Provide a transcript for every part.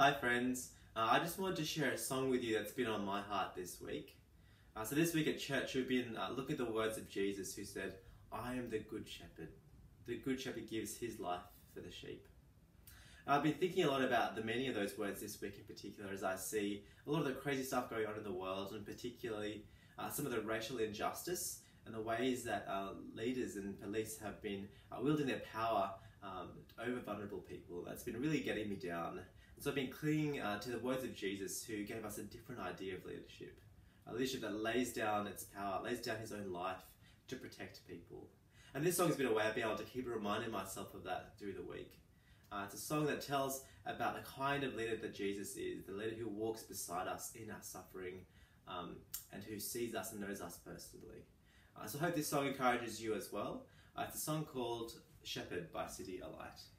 Hi, friends. Uh, I just wanted to share a song with you that's been on my heart this week. Uh, so, this week at church, we've been uh, looking at the words of Jesus who said, I am the good shepherd. The good shepherd gives his life for the sheep. I've been thinking a lot about the meaning of those words this week in particular as I see a lot of the crazy stuff going on in the world, and particularly uh, some of the racial injustice and the ways that uh, leaders and police have been uh, wielding their power um, over vulnerable people. That's been really getting me down. So I've been clinging uh, to the words of Jesus, who gave us a different idea of leadership. A leadership that lays down its power, lays down his own life to protect people. And this song has been a way I've been able to keep reminding myself of that through the week. Uh, it's a song that tells about the kind of leader that Jesus is, the leader who walks beside us in our suffering um, and who sees us and knows us personally. Uh, so I hope this song encourages you as well. Uh, it's a song called Shepherd by CityAlight. Though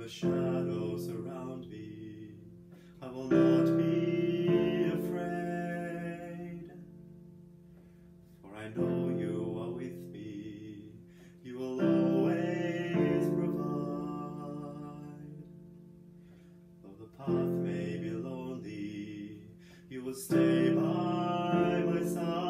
the shadows around me, I will not be afraid. For I know you are with me, you will always provide. Though the path may be lonely, you will stay by my side.